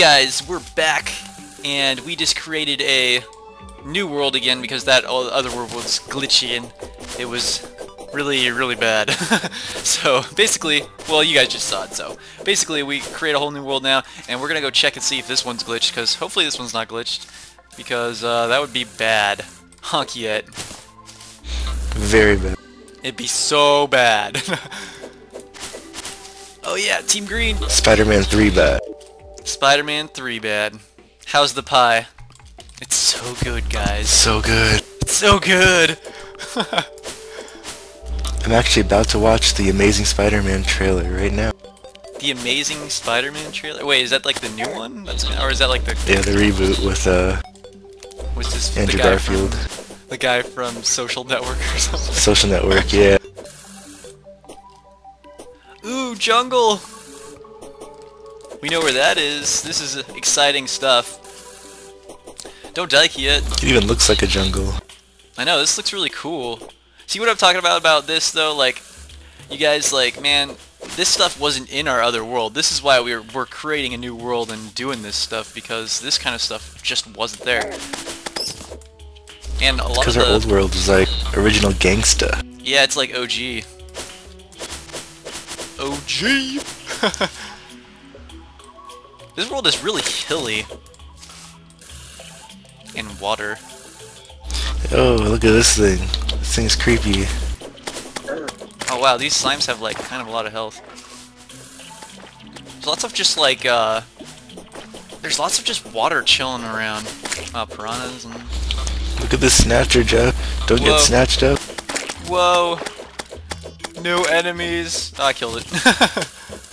Hey guys, we're back, and we just created a new world again because that other world was glitchy and it was really, really bad. so basically, well, you guys just saw it. So basically, we create a whole new world now, and we're gonna go check and see if this one's glitched because hopefully this one's not glitched because uh, that would be bad. Honk yet. Very bad. It'd be so bad. oh yeah, Team Green. Spider-Man 3 bad. Spider-Man 3 bad. How's the pie? It's so good, guys. So good. It's so good. I'm actually about to watch the Amazing Spider-Man trailer right now. The Amazing Spider-Man trailer? Wait, is that like the new one? That's or is that like the Yeah, the reboot with uh was this Andrew the guy Garfield. From, the guy from Social Network or something? Social Network, yeah. Ooh, jungle! We know where that is. This is exciting stuff. Don't die yet. It even looks like a jungle. I know, this looks really cool. See what I'm talking about about this though? Like, you guys like, man, this stuff wasn't in our other world. This is why we're, we're creating a new world and doing this stuff because this kind of stuff just wasn't there. And a lot Because of our old world was like original gangsta. Yeah, it's like OG. OG! this world is really hilly. And water. Oh, look at this thing. This thing's creepy. Oh wow, these slimes have like kind of a lot of health. There's lots of just like uh there's lots of just water chilling around. Uh, piranhas and Look at this snatcher, Jeff. Don't Whoa. get snatched up. Whoa! No enemies! Oh, I killed it.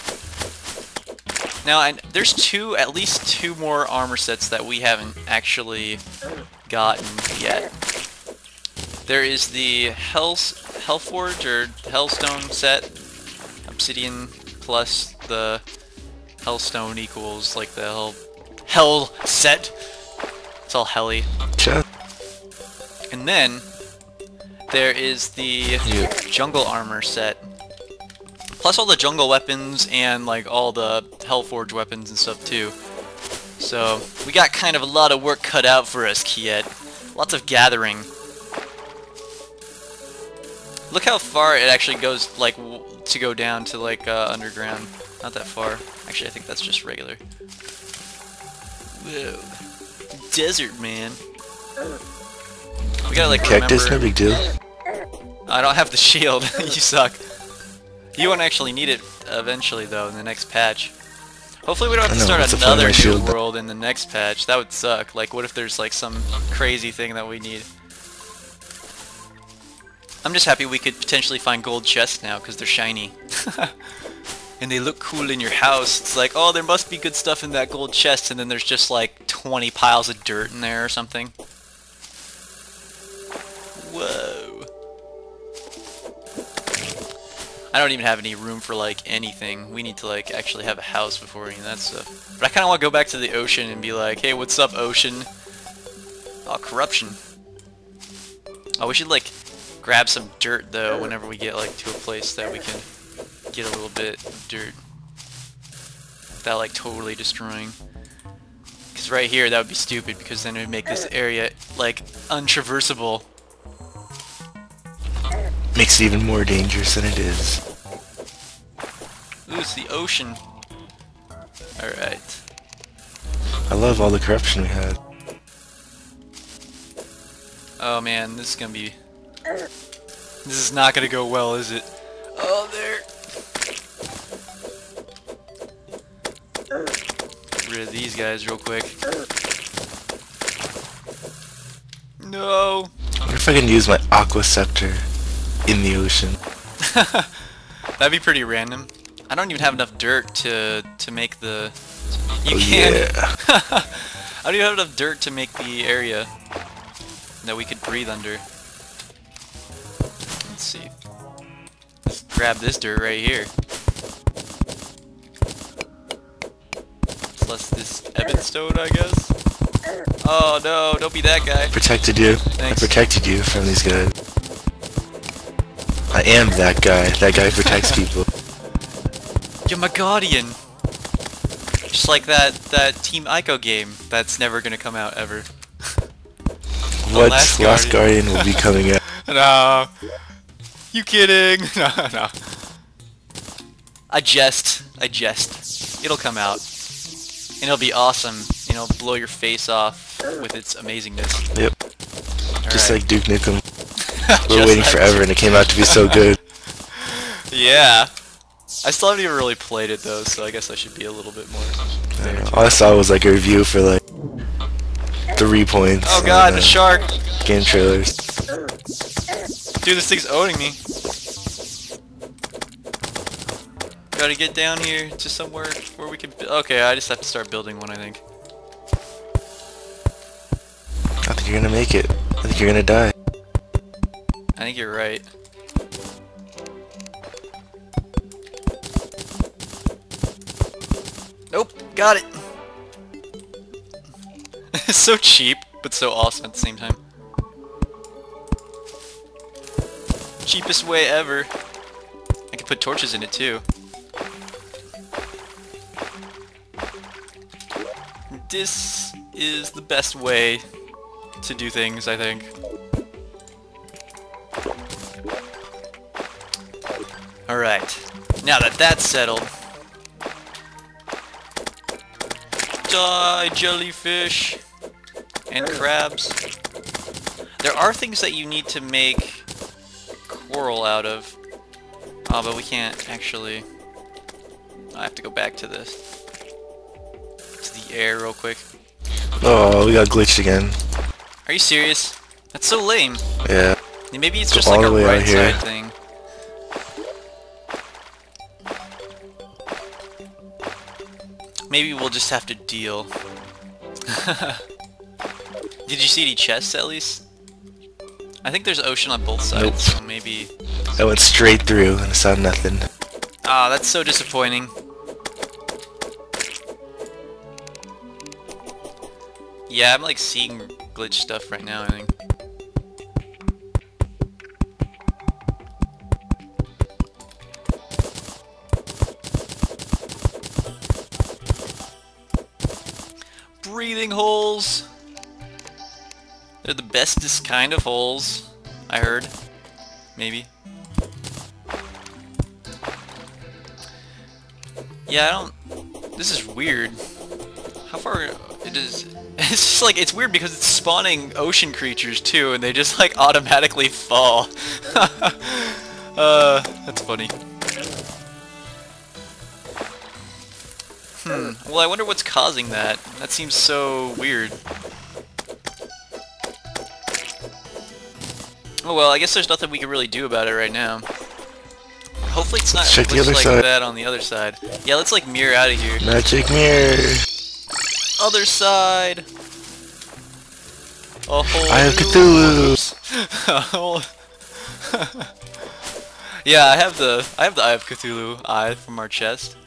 now, I, there's two, at least two more armor sets that we haven't actually gotten yet. There is the Hell's, Hellforge, or Hellstone set, Obsidian plus the Hellstone equals, like the Hell, Hell set. It's all helly. And then there is the jungle armor set. Plus all the jungle weapons and like all the Hellforge weapons and stuff too. So we got kind of a lot of work cut out for us, Kiet. Lots of gathering. Look how far it actually goes, like, w to go down to, like, uh, underground. Not that far. Actually, I think that's just regular. Whoa. Desert, man. We gotta, like, Cactus, no remember... big deal. I don't have the shield. you suck. You won't actually need it eventually, though, in the next patch. Hopefully we don't have to start what's the point another new world in the next patch. That would suck. Like, what if there's, like, some crazy thing that we need? I'm just happy we could potentially find gold chests now, because they're shiny. and they look cool in your house. It's like, oh, there must be good stuff in that gold chest, and then there's just, like, 20 piles of dirt in there or something. Whoa. I don't even have any room for like anything. We need to like actually have a house before we do that stuff. But I kind of want to go back to the ocean and be like, hey, what's up, ocean? Oh, corruption. Oh, we should like grab some dirt though whenever we get like to a place that we can get a little bit of dirt without like totally destroying. Because right here, that would be stupid because then it would make this area like untraversable. Makes it even more dangerous than it is. Ooh, it's the ocean. Alright. I love all the corruption we had. Oh man, this is gonna be... This is not gonna go well, is it? Oh, there! Get rid of these guys real quick. No! I wonder if I can use my Aqua Scepter in the ocean. That'd be pretty random. I don't even have enough dirt to to make the... You oh, can't... yeah. I don't even have enough dirt to make the area that we could breathe under. Let's see. Let's grab this dirt right here. Plus this Ebonstone, I guess. Oh no, don't be that guy. Protected you. Thanks. I protected you from these guys. I am that guy. That guy protects people. You're my guardian. Just like that that Team Ico game that's never gonna come out ever. What Last Last, Guardian. Guardian will be coming out? no. You kidding? No, no. I jest. I jest. It'll come out. And it'll be awesome. And it'll blow your face off with its amazingness. Yep. Just Alright. like Duke Nukem. We're waiting like- forever, and it came out to be so good. Yeah. I still haven't even really played it though, so I guess I should be a little bit more fair. All I saw was like a review for like three points. Oh on, god, uh, the shark! Game trailers. Dude, this thing's owning me. Gotta get down here to somewhere where we can. Okay, I just have to start building one, I think. I think you're gonna make it. I think you're gonna die. I think you're right. Nope, got it. so cheap, but so awesome at the same time. Cheapest way ever. I could put torches in it too. This is the best way to do things, I think. Alright, now that that's settled. Die, jellyfish! And crabs. There are things that you need to make coral out of. Oh, but we can't actually... I have to go back to this. To the air real quick. Oh, we got glitched again. Are you serious? That's so lame. Yeah. Maybe it's Go just like a the way out right side thing. Maybe we'll just have to deal. Did you see any chests at least? I think there's ocean on both sides, Nope. so maybe... I went straight through and saw nothing. Ah, that's so disappointing. Yeah, I'm like seeing glitch stuff right now, I think. Bestest kind of holes, I heard. Maybe. Yeah, I don't... This is weird. How far... It is... It's just like, it's weird because it's spawning ocean creatures too, and they just like automatically fall. uh, that's funny. Hmm. Well, I wonder what's causing that. That seems so weird. Oh well, I guess there's nothing we can really do about it right now. Hopefully it's not check like side. that on the other side. Yeah, let's like mirror out of here. Magic mirror. Other side. A whole I have Cthulhu. yeah, I have the I have the Eye of Cthulhu eye from our chest.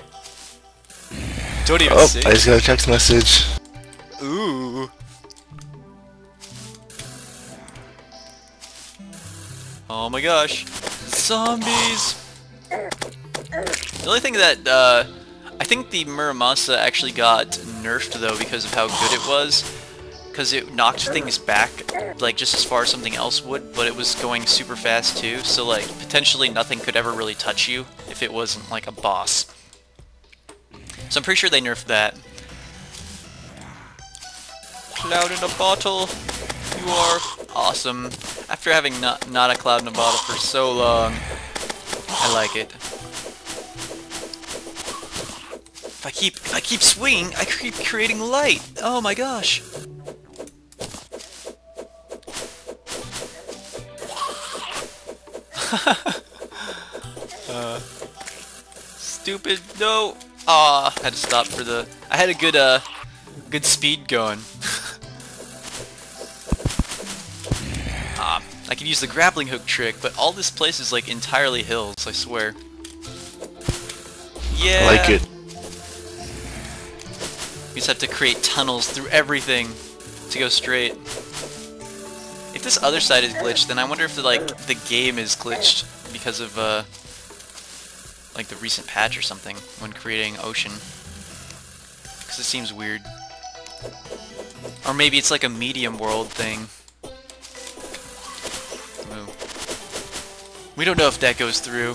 Don't even Oh, see. I just got a text message. Ooh. Oh my gosh. Zombies! The only thing that, uh, I think the Muramasa actually got nerfed though because of how good it was. Because it knocked things back, like just as far as something else would, but it was going super fast too, so like, potentially nothing could ever really touch you if it wasn't like a boss. So I'm pretty sure they nerfed that. Cloud in a bottle. You are awesome. After having not, not a cloud in a bottle for so long, I like it. If I keep if I keep swinging, I keep creating light. Oh my gosh. uh, stupid. No. Ah, had to stop for the. I had a good uh, good speed going. I can use the grappling hook trick, but all this place is like entirely hills. I swear. Yeah. Like it. We just have to create tunnels through everything to go straight. If this other side is glitched, then I wonder if the, like the game is glitched because of uh, like the recent patch or something when creating ocean. because it seems weird. Or maybe it's like a medium world thing. We don't know if that goes through.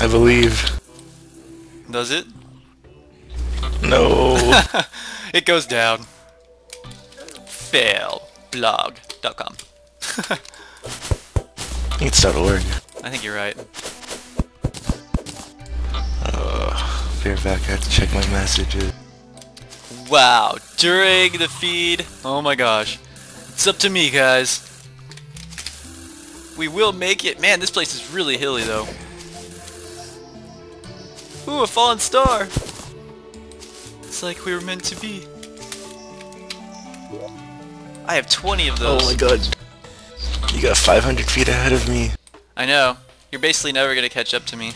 I believe. Does it? No. it goes down. Failblog.com. it's .org. I think you're right. Uh, bear back. I have to check my messages. Wow, during the feed, oh my gosh. It's up to me, guys. We will make it. Man, this place is really hilly, though. Ooh, a fallen star! It's like we were meant to be. I have 20 of those. Oh my god. You got 500 feet ahead of me. I know. You're basically never gonna catch up to me.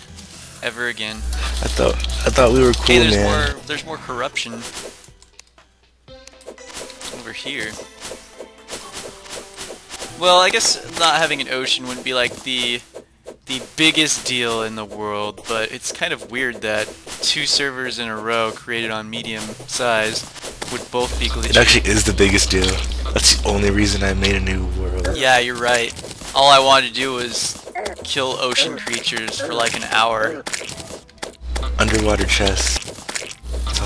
Ever again. I thought I thought we were cool, hey, there's man. more there's more corruption. Over here. Well, I guess not having an ocean wouldn't be like the the biggest deal in the world, but it's kind of weird that two servers in a row created on medium size would both be glitchy. It actually is the biggest deal. That's the only reason I made a new world. Yeah, you're right. All I wanted to do was kill ocean creatures for like an hour. Underwater chests.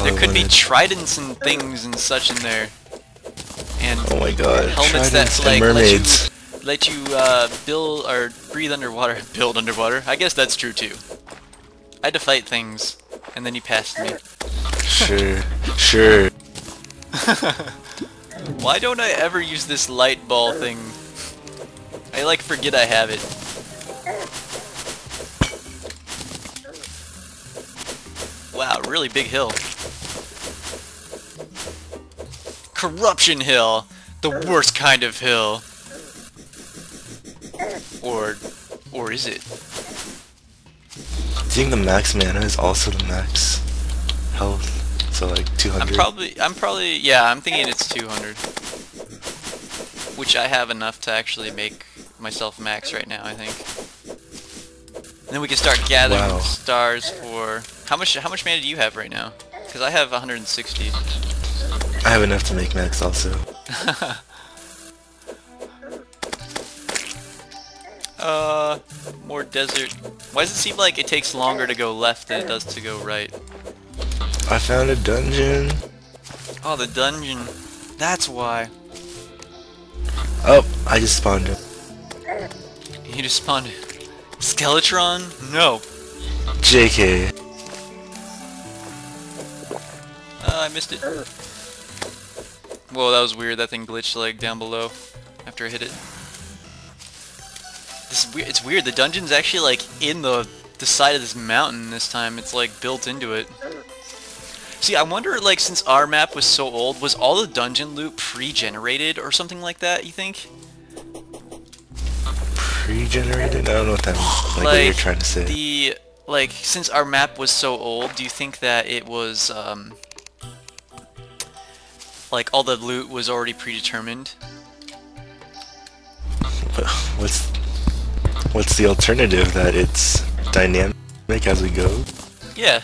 There could be tridents and things and such in there. And oh my god, helmets tridents that like mermaids. let you let you uh, build or breathe underwater. Build underwater. I guess that's true too. I had to fight things, and then you passed me. Sure, sure. Why don't I ever use this light ball thing? I like forget I have it. Wow, really big hill. Corruption Hill! The worst kind of hill. Or... or is it? I think the max mana is also the max health. So like 200. I'm probably, I'm probably, yeah, I'm thinking it's 200. Which I have enough to actually make myself max right now, I think. And then we can start gathering Wow. stars for... How much, how much mana do you have right now? Because I have 160. I have enough to make max also. uh, more desert. Why does it seem like it takes longer to go left than it does to go right? I found a dungeon. Oh, the dungeon. That's why. Oh, I just spawned it. You just spawned Skeletron? No. JK. Uh, I missed it. Whoa, that was weird. That thing glitched like down below after I hit it. This is weird. It's weird. The dungeon's actually like in the the side of this mountain this time. It's like built into it. See, I wonder, like, since our map was so old, was all the dungeon loot pre-generated or something like that, you think? Pre-generated? I don't know what that means. Like, what you're trying to say. The, like, since our map was so old, do you think that it was, um... Like, all the loot was already predetermined? What's what's the alternative? That it's dynamic as we go? Yeah.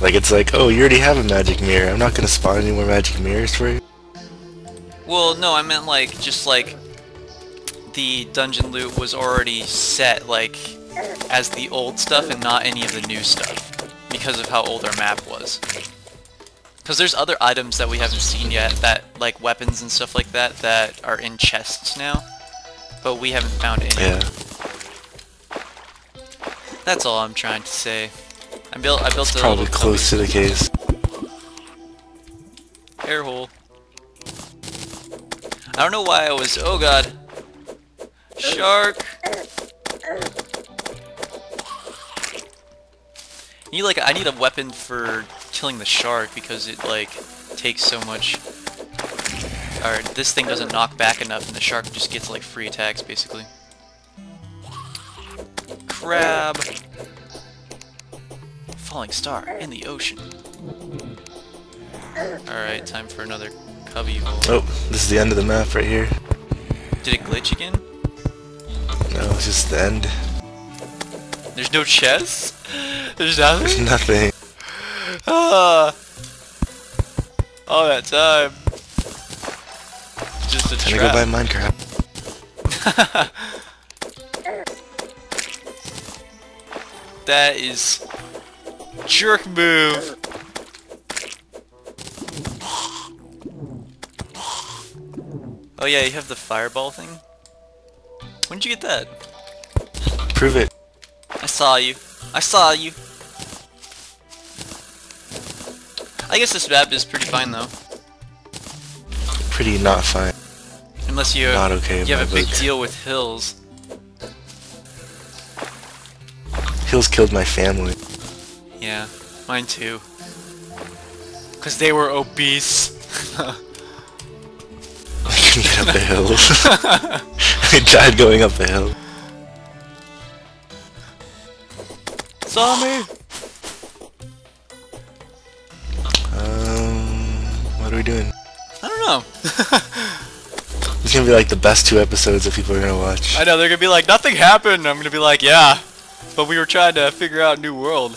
Like it's like, oh, you already have a magic mirror. I'm not gonna spawn any more magic mirrors for you. Well, no, I meant, like, just, like, the dungeon loot was already set, like, as the old stuff and not any of the new stuff. Because of how old our map was. Because there's other items that we haven't seen yet, that, like, weapons and stuff like that, that are in chests now. But we haven't found any. Yeah. That's all I'm trying to say. I built, I built It's a probably little close to the case. air hole. I don't know why I was, oh god. Shark! I need like, I need a weapon for killing the shark because it like takes so much. Or this thing doesn't knock back enough, and the shark just gets like free attacks basically. Crab. Falling star in the ocean. Alright, time for another cubby hole. Oh, this is the end of the map right here. Did it glitch again? No, it's just the end. There's no chests? There's nothing? There's nothing. Ah, all that time. Just a Time to go buy. Minecraft. that is jerk move. Oh yeah, you have the fireball thing. When did you get that? Prove it. I saw you. I saw you. I guess this map is pretty fine though. Pretty not fine. Unless you, Not okay you have a big book. deal with hills. Hills killed my family. Yeah, mine too. Cause they were obese. I couldn't get up a hill. I died going up a hill. saw we doing? I don't know. It's gonna be like the best two episodes that people are gonna watch. I know they're gonna be like nothing happened. I'm gonna be like yeah, but we were trying to figure out New World,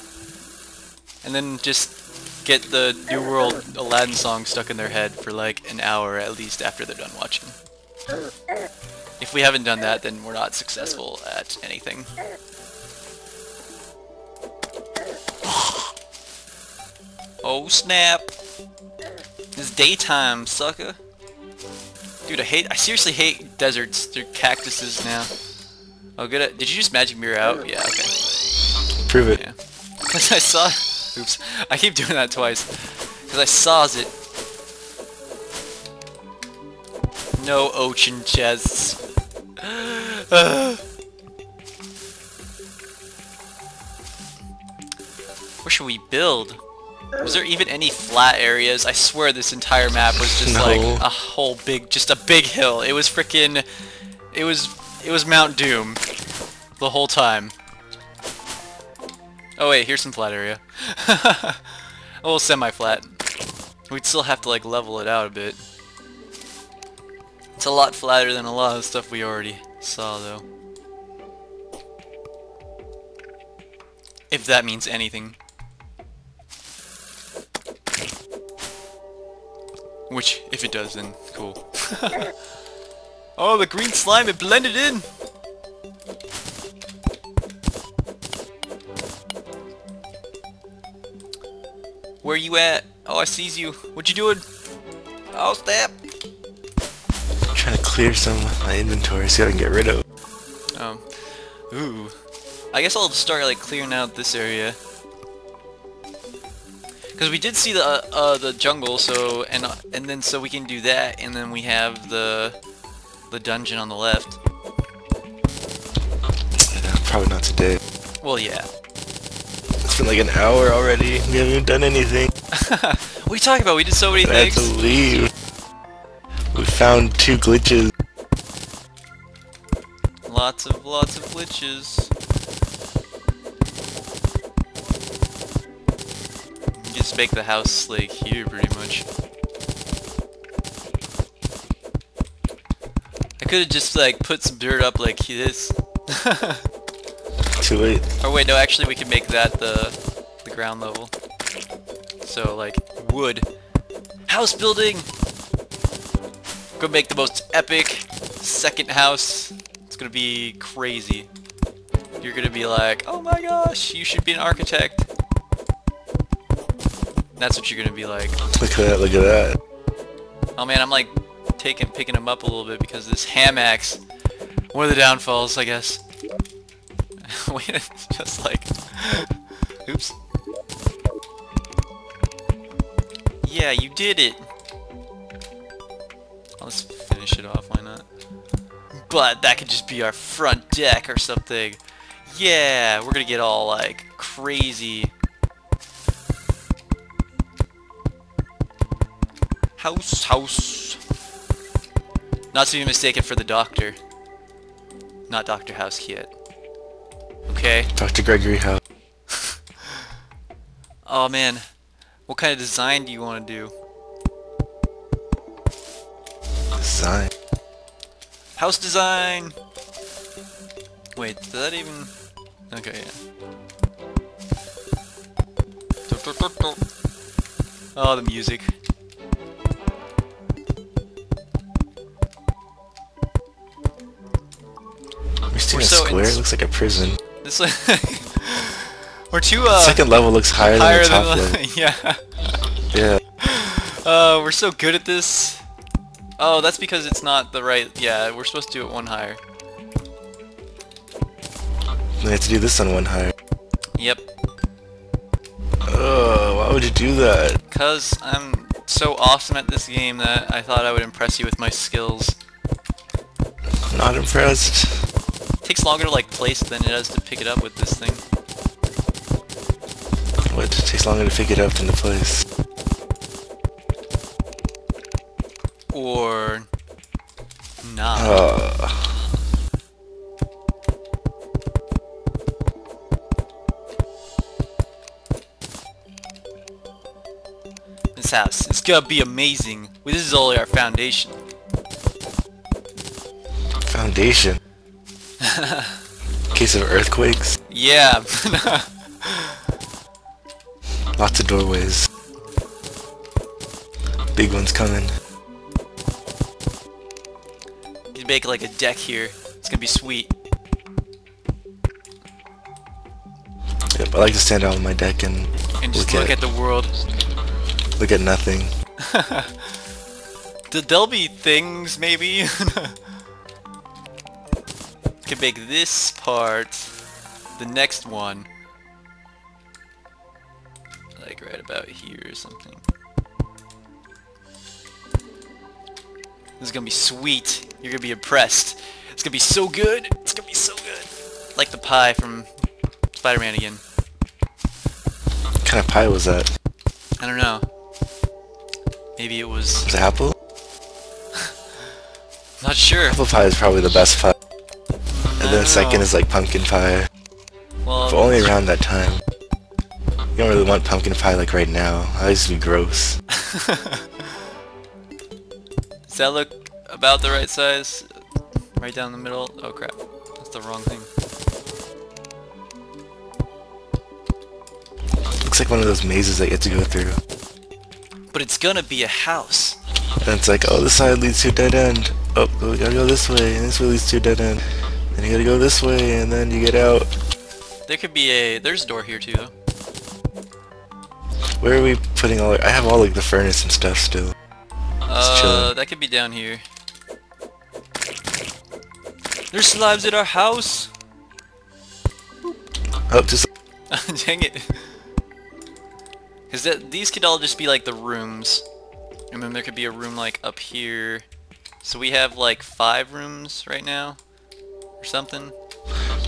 and then just get the New World Aladdin song stuck in their head for like an hour at least after they're done watching. If we haven't done that, then we're not successful at anything. Oh snap! It's daytime, sucker. Dude, I hate. I seriously hate deserts. They're cactuses now. Oh, good. At, did you just magic mirror out? Yeah. Okay. Prove it. Yeah. Cause I saw. Oops. I keep doing that twice. Cause I saws it. No ocean chests. Ugh. Where should we build? Was there even any flat areas? I swear this entire map was just like a whole big, just a big hill. It was freaking, it was, it was Mount Doom, the whole time. Oh wait, here's some flat area. well, semi-flat. We'd still have to like level it out a bit. It's a lot flatter than a lot of stuff we already saw though. If that means anything. Which, if it does, then cool. oh, the green slime, it blended in! Where you at? Oh, I sees you. What you doing? Oh, snap! I'm trying to clear some of my inventory so I can get rid of. Um, ooh. I guess I'll start like clearing out this area. Cause we did see the uh, uh, the jungle, so and uh, and then so we can do that, and then we have the the dungeon on the left. Probably not today. Well, yeah. It's been like an hour already. We haven't even done anything. what are you talking about? We did so many I had to leave. We found two glitches. Lots of lots of glitches. Just make the house like here, pretty much. I could have just like put some dirt up like this. Too late. Or wait, no, actually we can make that the the ground level. So like wood. House building! Gonna make the most epic second house. It's gonna be crazy. You're gonna be like, oh my gosh, you should be an architect. That's what you're gonna be like. Look at that, look at that. Oh man, I'm like taking picking him up a little bit because this ham axe. One of the downfalls, I guess. Wait, it's just like, oops. Yeah, you did it. Let's finish it off. Why not? But that could just be our front deck or something. Yeah, we're gonna get all like crazy. House, house. Not to be mistaken for the doctor. Not Dr. House yet. Okay. Dr. Gregory House. Oh man. What kind of design do you want to do? Design. House design! Wait, did that even... Okay, yeah. Oh, the music. We're in so square. It looks like a prison. This we're too uh Second level looks higher, higher than the top the, level. yeah. Yeah. Uh, we're so good at this. Oh, that's because it's not the right. Yeah, we're supposed to do it one higher. We have to do this on one higher. Yep. Oh, why would you do that? Cause I'm so awesome at this game that I thought I would impress you with my skills. Not impressed. It takes longer to like place than it does to pick it up with this thing. What? It takes longer to pick it up than to place. Or not. Uh, This house is gonna be amazing. Well, this is only our foundation. foundation. Case of earthquakes. Yeah. Lots of doorways. Big ones coming. you make like a deck here. It's gonna be sweet. Yep, I like to stand out on my deck and And just look, look at, at the world. look at nothing. Th- There'll be things, maybe. Could make this part the next one. Like right about here or something. This is gonna be sweet. You're gonna be impressed. It's gonna be so good. It's gonna be so good. Like the pie from Spider-Man again. What kind of pie was that? I don't know. Maybe it was... Was it apple? Not sure. Apple pie is probably the best pie. No. second is like pumpkin pie. Well, But only around that time. You don't really want pumpkin pie like right now. That used to be gross. Does that look about the right size? Right down the middle? Oh crap. That's the wrong thing. Looks like one of those mazes that you have to go through. But it's gonna be a house. And it's like, oh, this side leads to a dead end. Oh, we gotta go this way, and this way leads to a dead end. Then you gotta go this way, and then you get out. There could be a... There's a door here too though. Where are we putting all? I have all like the furnace and stuff still. Uh, that could be down here. There's slabs at our house! Oh, just Dang it. Cause that, these could all just be like the rooms. And then there could be a room like up here. So we have like five rooms right now. Or something.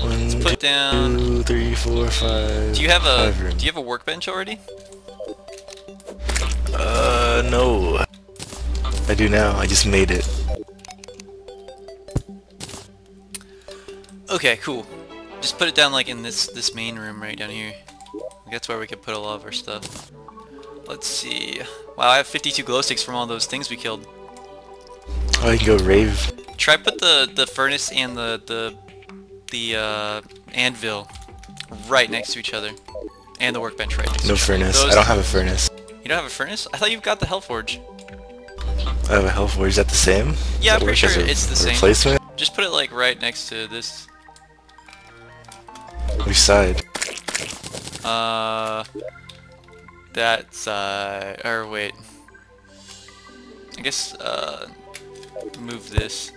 one, put down- two, three, four, five. Do you have a do you have a workbench already? Uh, no. I do now. I just made it. Okay, cool. Just put it down like in this this main room right down here. That's where we could put a lot of our stuff. Let's see. Wow, I have 52 glow sticks from all those things we killed. Oh, I can go rave. Try put the the furnace and the the the uh, anvil right next to each other, and the workbench right next No each furnace. Those- I don't have a furnace. You don't have a furnace? I thought you've got the Hellforge. I have a Hellforge. Is that the same? Yeah, I'm pretty sure it's the same. Replacement? Just put it like right next to this. Which side? Uh, that side. Or wait. I guess uh, move this,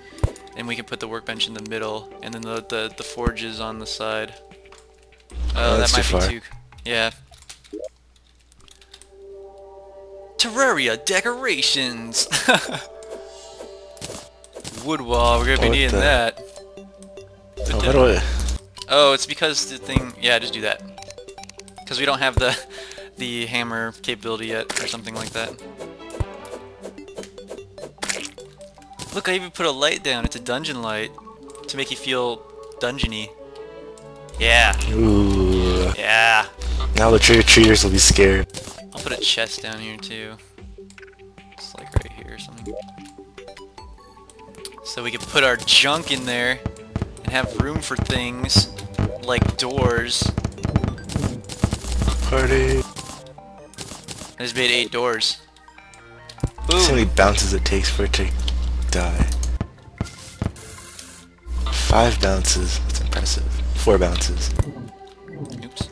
and we can put the workbench in the middle, and then the the, the forge is on the side. Oh, Oh, that might too be too. Yeah. Terraria decorations. Wood wall. We're gonna be What needing the- that. Oh, do I? Oh, it's because the thing. Yeah, just do that. Because we don't have the the hammer capability yet, or something like that. Look, I even put a light down. It's a dungeon light to make you feel dungeony. Yeah, Ooh. yeah. Now the trick or treaters will be scared. I'll put a chest down here too. Just like right here or something. So we can put our junk in there and have room for things like doors. Party. I just made eight doors. See how many bounces it takes for it to die. Five bounces. That's impressive. Four bounces. Oops.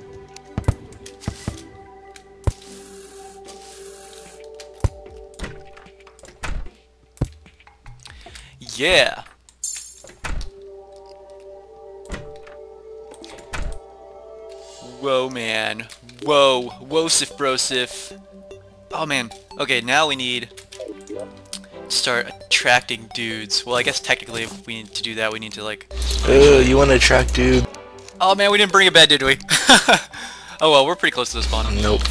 Yeah. Whoa, man. Whoa. Whoa, Wosif brosif. Oh, man. Okay, now we need start attracting dudes. Well, I guess technically if we need to do that, we need to, like... Oh, you want to attract dude? Oh, man, we didn't bring a bed, did we? oh, well, we're pretty close to the spawn. Nope.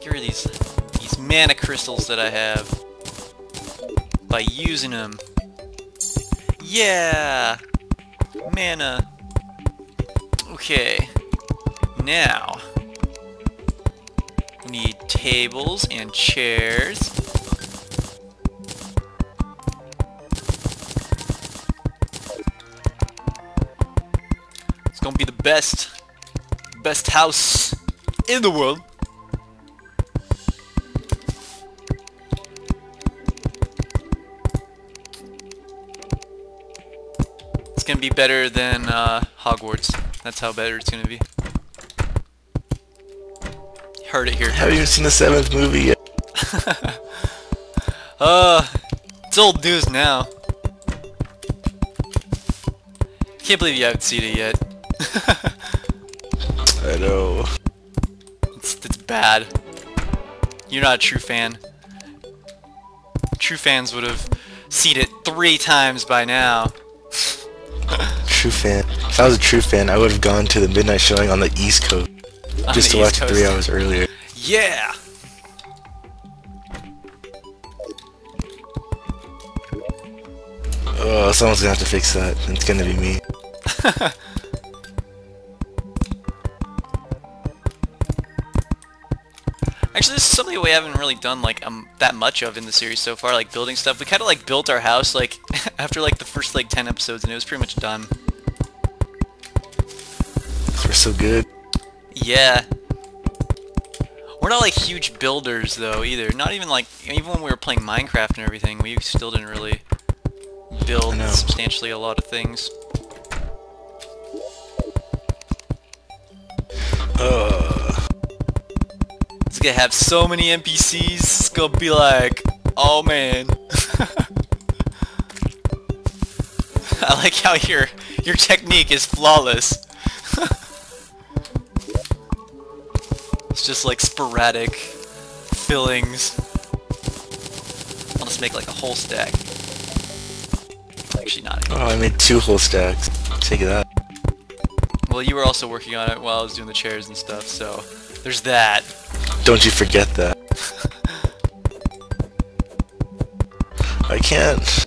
Get rid of these, these mana crystals that I have. By using them. Yeah! Mana. Okay. Now. We need tables and chairs. It's gonna be the best, best house in the world. It's gonna be better than uh, Hogwarts. That's how better it's gonna be. Heard it here. Haven't even seen the seventh movie yet. Uh, it's old news now. Can't believe you haven't seen it yet. I know. it's, it's bad. You're not a true fan. True fans would have seen it three times by now. True fan. If I was a true fan, I would have gone to the midnight showing on the East Coast just to watch it three hours earlier. Yeah! Oh, someone's gonna have to fix that. It's gonna be me. Actually, this is something we haven't really done like um that much of in the series so far, like building stuff. We kind of like built our house like after like the first like 10 episodes and it was pretty much done. We're so good. Yeah. We're not like huge builders though either. Not even like even when we were playing Minecraft and everything, we still didn't really build substantially a lot of things. Uh, It's gonna have so many NPCs. It's gonna be like, oh man. I like how your your technique is flawless. it's just like sporadic fillings. I'll just make like a whole stack. Actually not. oh, I made two whole stacks. Take that. Well, you were also working on it while I was doing the chairs and stuff, so there's that. Don't you forget that. I can't.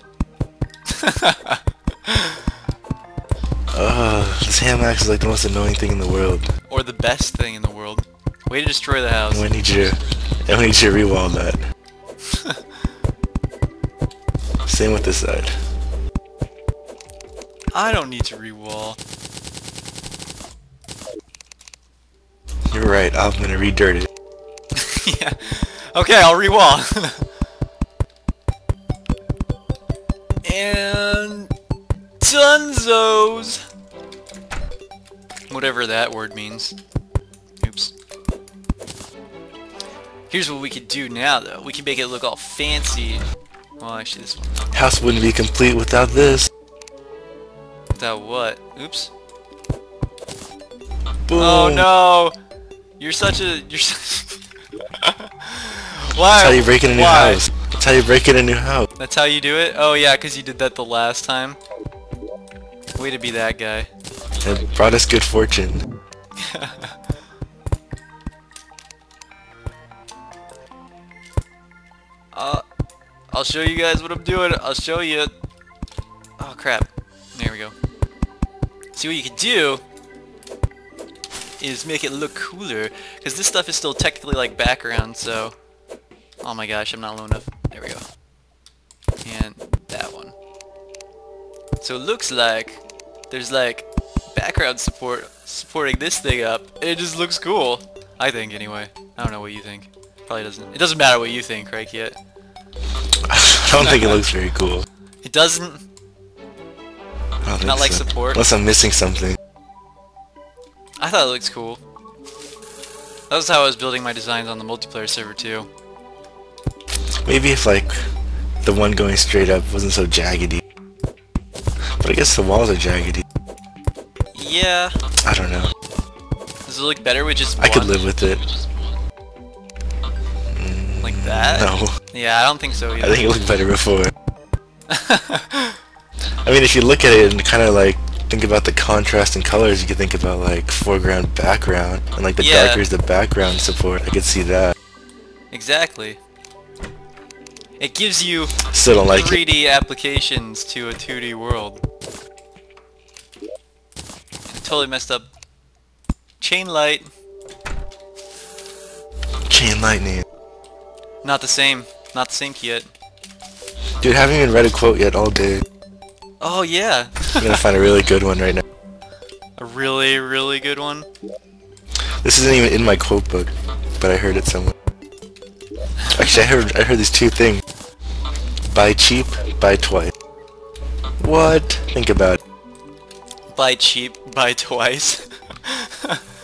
Ugh, this ham axe is like the most annoying thing in the world. Or the best thing in the world. Way to destroy the house. We need you. And we need you to rewall that. Same with this side. I don't need to rewall. You're right. I'm gonna re-dirt it. yeah. Okay, I'll rewall. and Dunzos. Whatever that word means. Here's what we could do now, though. We can make it look all fancy. Well, actually, this one. House wouldn't be complete without this. Without what? Oops. Boom. Oh no! You're such a. You're. Such... Why? That's how you break in a new Why? house. That's how you break in a new house. That's how you do it? Oh yeah, because you did that the last time. Way to be that guy. It brought us good fortune. Uh, I'll show you guys what I'm doing. I'll show you. Oh crap. There we go. See what you can do is make it look cooler because this stuff is still technically like background so oh my gosh I'm not low enough there we go and that one so it looks like there's like background support supporting this thing up it just looks cool I think anyway. I don't know what you think. Probably doesn't. It doesn't matter what you think, right, yet. I don't think it looks very cool. It doesn't. I don't like so. support. Unless I'm missing something. I thought it looks cool. That was how I was building my designs on the multiplayer server too. Maybe if like the one going straight up wasn't so jaggedy. But I guess the walls are jaggedy. Yeah. I don't know. Does it look better with just I could live with it. That? No. Yeah, I don't think so I think it looked better before. I mean, if you look at it and kind of like think about the contrast in colors, you could think about like foreground, background, and like the Yeah. darker is the background support. I could see that. exactly. It gives you Still don't like 3D applications to a 2D world. Totally messed up. Chain light, Chain lightning. Not the same. Not the same yet. Dude, I haven't even read a quote yet all day. Oh yeah, I'm gonna find a really good one right now. a really really good one. This isn't even in my quote book, but I heard it somewhere. Actually, I heard I heard these two things. Buy cheap, buy twice. What? Think about it. Buy cheap, buy twice.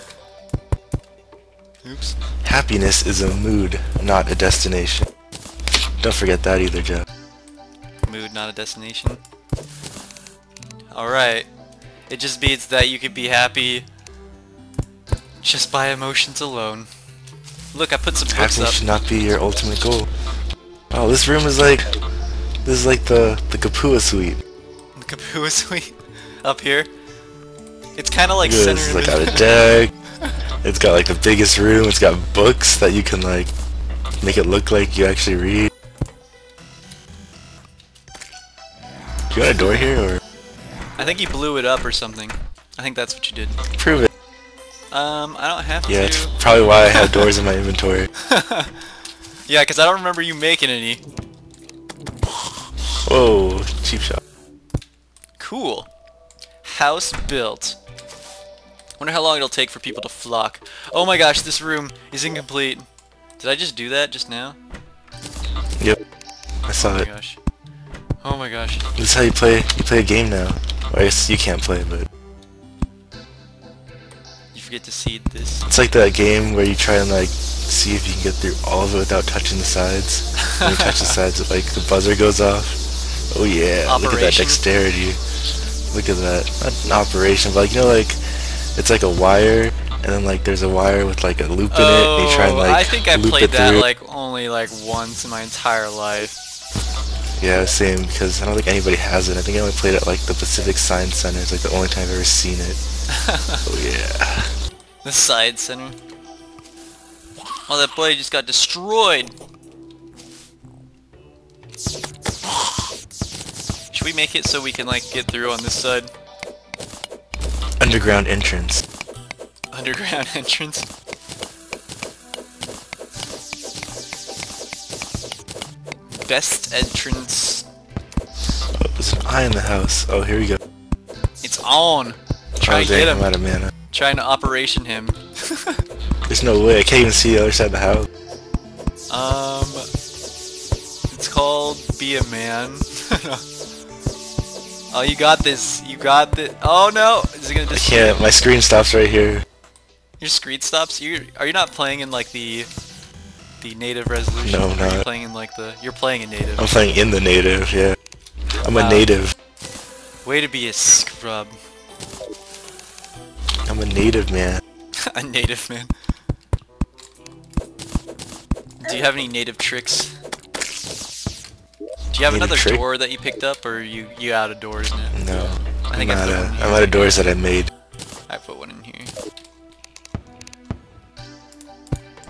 Oops. Happiness is a mood, not a destination. Don't forget that either, Jeff. Mood, not a destination. Alright. It just means that you could be happy just by emotions alone. Look, I put some books Happiness up. should not be your ultimate goal. Oh, this room is like, this is like the the Kapua suite. The Kapua suite up here. It's kind of like at centered this, it's like got a deck. It's got like the biggest room. It's got books that you can like make it look like you actually read. You got a door here, or I think you blew it up or something. I think that's what you did. prove it? Um, I don't have Yeah, to. it's probably why I have doors in my inventory. yeah, because I don't remember you making any. Whoa, cheap shot. Cool. House built. Wonder how long it'll take for people to flock. Oh my gosh, this room is incomplete. Did I just do that just now? Yep, I saw Oh my it. gosh. Oh my gosh. This is how you play. You play a game now. Or I guess you can't play, but You forget to seed this. it's like that game where you try and like see if you can get through all of it without touching the sides. when you touch the sides, it, like the buzzer goes off. Oh yeah, look at that dexterity. Look at that. Not an operation, but like you know, like it's like a wire, and then like there's a wire with like a loop in it, and you try and Oh, like I think I loop played it that through. like only like once in my entire life. Yeah, same, because I don't think anybody has it. I think I only played it at like the Pacific Science Center. It's like the only time I've ever seen it. oh yeah. The side center. Oh, that boy just got destroyed. Should we make it so we can like get through on this side? Underground entrance. Underground entrance. Best entrance. Oh, there's an eye in the house. Oh, here we go. It's on. Try oh, and get I'm him. out of mana. Trying to operation him. There's no way. I can't even see the other side of the house. Um, it's called Be a Man. Oh, you got this. You got this. Oh no! Is it gonna I destroy can't. My screen stops right here. your screen stops? You are you not playing in like the the native resolution? No, Are you not. playing in like the? You're playing in native. I'm playing in the native, yeah. I'm a native. Way to be a scrub, I'm a native, man. a native man. Do you have any native tricks? Do you have another door that you picked up, or you you out of doors now? No. I think I'm I out of. I'm out of doors that I made. I put one in here.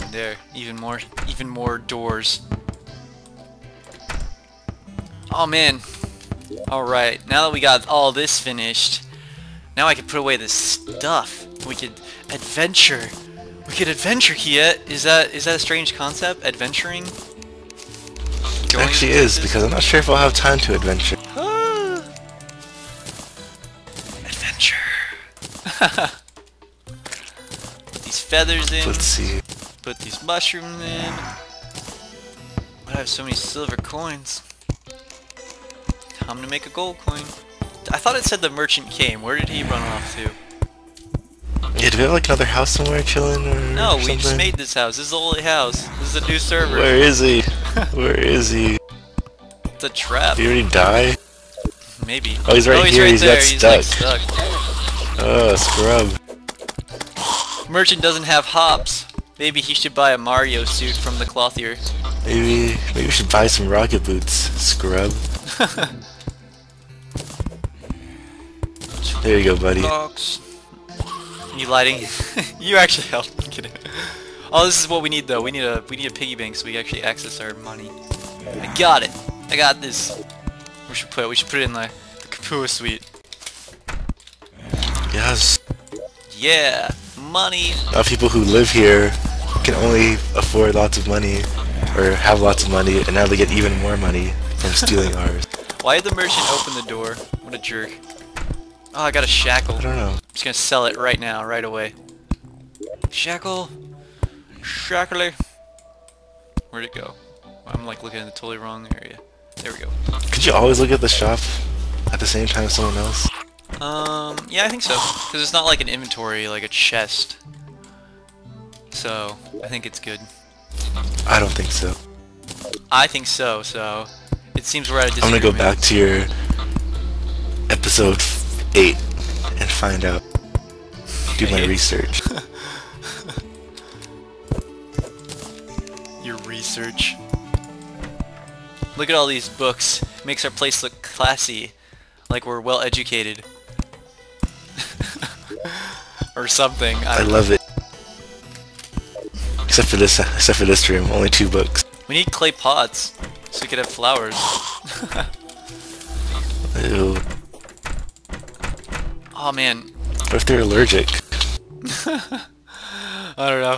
There, even more, even more doors. Oh man. Alright, now that we got all this finished, now I can put away this stuff. We could adventure. We could adventure, Kia. Is that is that a strange concept? Adventuring? It Going actually is, because I'm not sure if I'll have time to adventure. Adventure. These feathers in. Let's see. Put these mushrooms in. I have so many silver coins. Time to make a gold coin. I thought it said the merchant came. Where did he run off to? Yeah, do we have like another house somewhere chilling or No, we just made this house. This is the only house. This is a new server. Where is he? Where is he? It's a trap. Did he already die? Maybe. Oh, he's right oh, he's here. Right He's got there. He's like stuck. stuck. Oh, scrub. Merchant doesn't have hops. Maybe he should buy a Mario suit from the clothier. Maybe maybe we should buy some rocket boots, scrub. There you go, buddy. Box. You lighting? you actually helped get it. Oh, this is what we need though. We need a we need a piggy bank so we can actually access our money. I got it. I got this. We should put we should put it in the, the Kapua suite. Yes. Yeah, money. Now people who live here can only afford lots of money or have lots of money and now they get even more money from stealing ours. Why did the merchant open the door? What a jerk. Oh, I got a shackle. I don't know. I'm just gonna sell it right now, right away. Shackle. Shackle. Where'd it go? I'm like looking in the totally wrong area. There we go. Could you always look at the shop at the same time as someone else? Um, yeah, I think so. Because it's not like an inventory, like a chest. So, I think it's good. I don't think so. I think so, so... It seems we're at a I'm gonna go back to your episode 8 and find out. Do my research. Your research. Look at all these books. makes our place look classy. Like we're well educated. or something. I I love it. Except for this, uh, except for this room, only two books. We need clay pots. So we could have flowers. Ew. oh man. What if they're allergic? I don't know.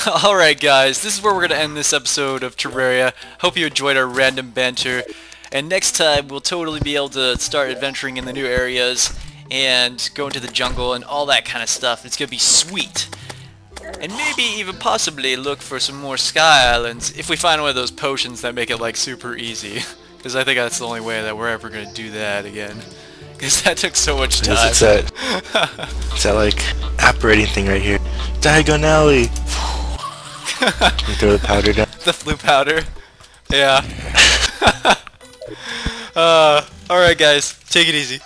Alright guys, this is where we're going to end this episode of Terraria. Hope you enjoyed our random banter. And next time we'll totally be able to start adventuring in the new areas and go into the jungle and all that kind of stuff. It's going to be sweet. And maybe even possibly look for some more Sky Islands if we find one of those potions that make it like super easy. Because I think that's the only way that we're ever going to do that again. Because that took so much time. It's that, it's that like apparating thing right here. Diagonally. throw the powder down. the Floo powder. Yeah. uh, alright guys, take it easy.